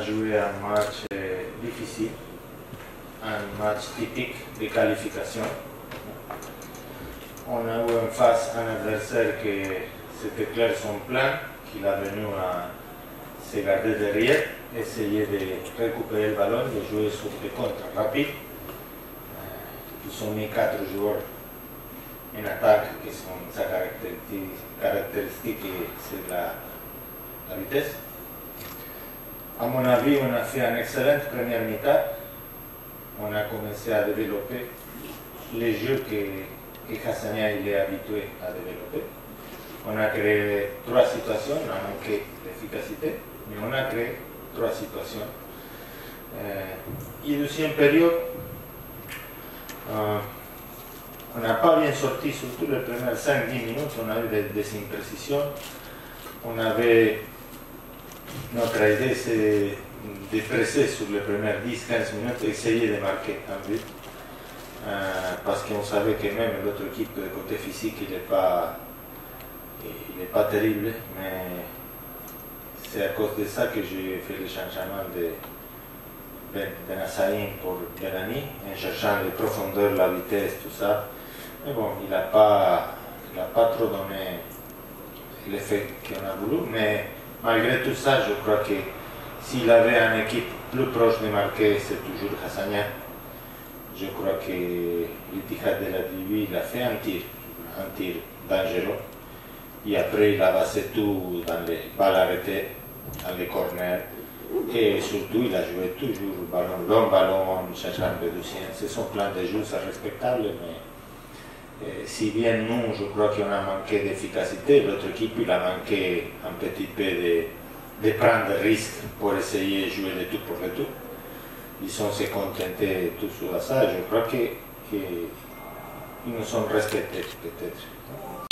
A joué un match euh, difficile, un match typique de qualification. On a eu en face un adversaire qui c'était clair son plan, qu'il a venu à se garder derrière, essayer de récupérer le ballon, de jouer sur des contre rapides. Euh, Ils ont mis quatre joueurs en attaque qui sont sa caractéristique, caractéristique c'est la vitesse. À mon avis, on a fait une excellente première mi-temps. On a commencé à développer les jeux que, que Hassania il est habitué à développer. On a créé trois situations, on a manqué d'efficacité, mais on a créé trois situations. Euh, et deuxième période, euh, on n'a pas bien sorti, surtout les premières 5-10 minutes, on a eu des, des imprécisions. On avait notre idée, c'est de presser sur les premières 10-15 minutes, essayer de marquer un but. Euh, parce qu'on savait que même l'autre équipe, côté physique, il n'est pas, pas terrible, mais c'est à cause de ça que j'ai fait le changement de Ben, pour Benani, en cherchant les profondeurs, la vitesse, tout ça. Mais bon, il n'a pas, pas trop donné l'effet qu'on a voulu, mais malgré tout ça, je crois que s'il avait une équipe plus proche de marquer, c'est toujours Hassania. Je crois que l'Itihad de la Divi, il a fait un tir, un dangereux. Et après, il a passé tout dans les balles arrêtées, dans les corners. Et surtout, il a joué toujours le ballon, long ballon, cherchant le deuxième. C'est son plan de jeu, c'est respectable, mais si bien nous, je crois qu'on a manqué d'efficacité, l'autre équipe, il a manqué un petit peu de, de prendre des risques pour essayer de jouer le tout pour le tout. Ils ont se contentés tout sur ça. Je crois qu'ils nous ont respectés, peut-être.